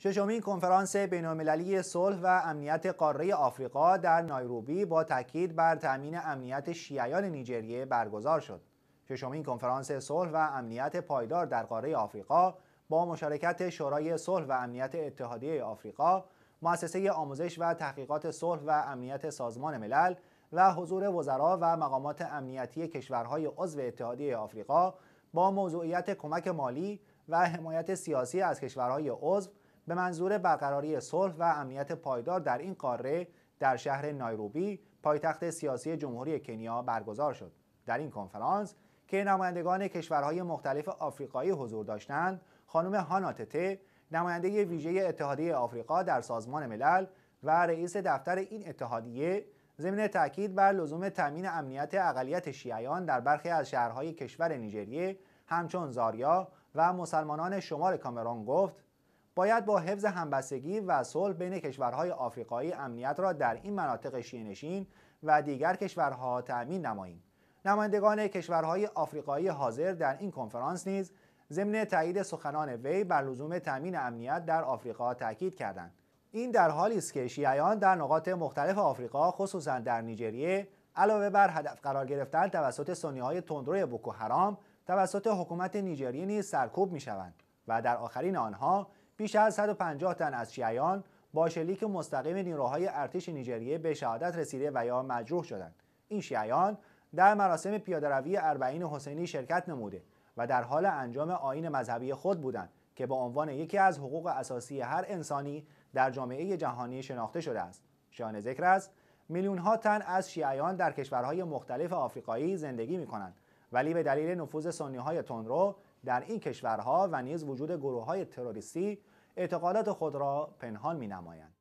ششمین کنفرانس بین‌المللی صلح و امنیت قاره آفریقا در نایروبی با تاکید بر تأمین امنیت شیعیان نیجریه برگزار شد. ششمین کنفرانس صلح و امنیت پایدار در قاره آفریقا با مشارکت شورای صلح و امنیت اتحادیه آفریقا، مؤسسه آموزش و تحقیقات صلح و امنیت سازمان ملل و حضور وزرا و مقامات امنیتی کشورهای عضو اتحادیه آفریقا با موضوعیت کمک مالی و حمایت سیاسی از کشورهای عضو به منظور برقراری صلح و امنیت پایدار در این قاره در شهر نایروبی پایتخت سیاسی جمهوری کنیا برگزار شد. در این کنفرانس که نمایندگان کشورهای مختلف آفریقایی حضور داشتند خانم هاناتته نماینده ویژه اتحادیه آفریقا در سازمان ملل و رئیس دفتر این اتحادیه ضمن تاکید بر لزوم تامین امنیت اقلیت شیعیان در برخی از شهرهای کشور نیجریه همچون زاریا و مسلمانان شمال کامرون گفت باید با حفظ همبستگی و صلح بین کشورهای آفریقایی امنیت را در این مناطق شیعه‌نشین و دیگر کشورها تأمین نماییم. نمایندگان کشورهای آفریقایی حاضر در این کنفرانس نیز ضمن تایید سخنان وی بر لزوم تامین امنیت در آفریقا تاکید کردند. این در حالی است که شیعیان در نقاط مختلف آفریقا خصوصا در نیجریه علاوه بر هدف قرار گرفتن توسط سنیهای تندروی بوکو حرام توسط حکومت نیجریه نیز سرکوب می‌شوند و در آخرین آنها بیش از 150 تن از شیعیان با شلیک مستقیم نیروهای ارتش نیجریه به شهادت رسیده و یا مجروح شدند. این شیعیان در مراسم پیادهروی اربعین حسینی شرکت نموده و در حال انجام آین مذهبی خود بودند که به عنوان یکی از حقوق اساسی هر انسانی در جامعه جهانی شناخته شده است. شایان ذکر است میلیون ها تن از شیعیان در کشورهای مختلف آفریقایی زندگی می کنند ولی به دلیل نفوذ سنی های تندرو در این کشورها و نیز وجود گروه های تروریستی اعتقادات خود را پنهان می نمایند.